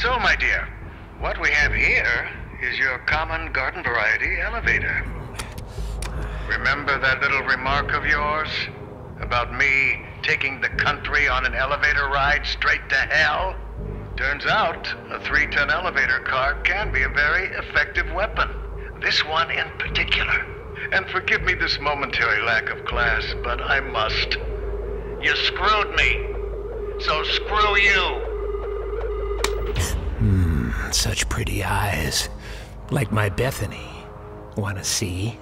So, my dear, what we have here is your common garden variety elevator. Remember that little remark of yours about me taking the country on an elevator ride straight to hell? Turns out, a three ton elevator car can be a very effective weapon. This one in particular. And forgive me this momentary lack of class, but I must. You screwed me. So screw you. Such pretty eyes. Like my Bethany. Wanna see?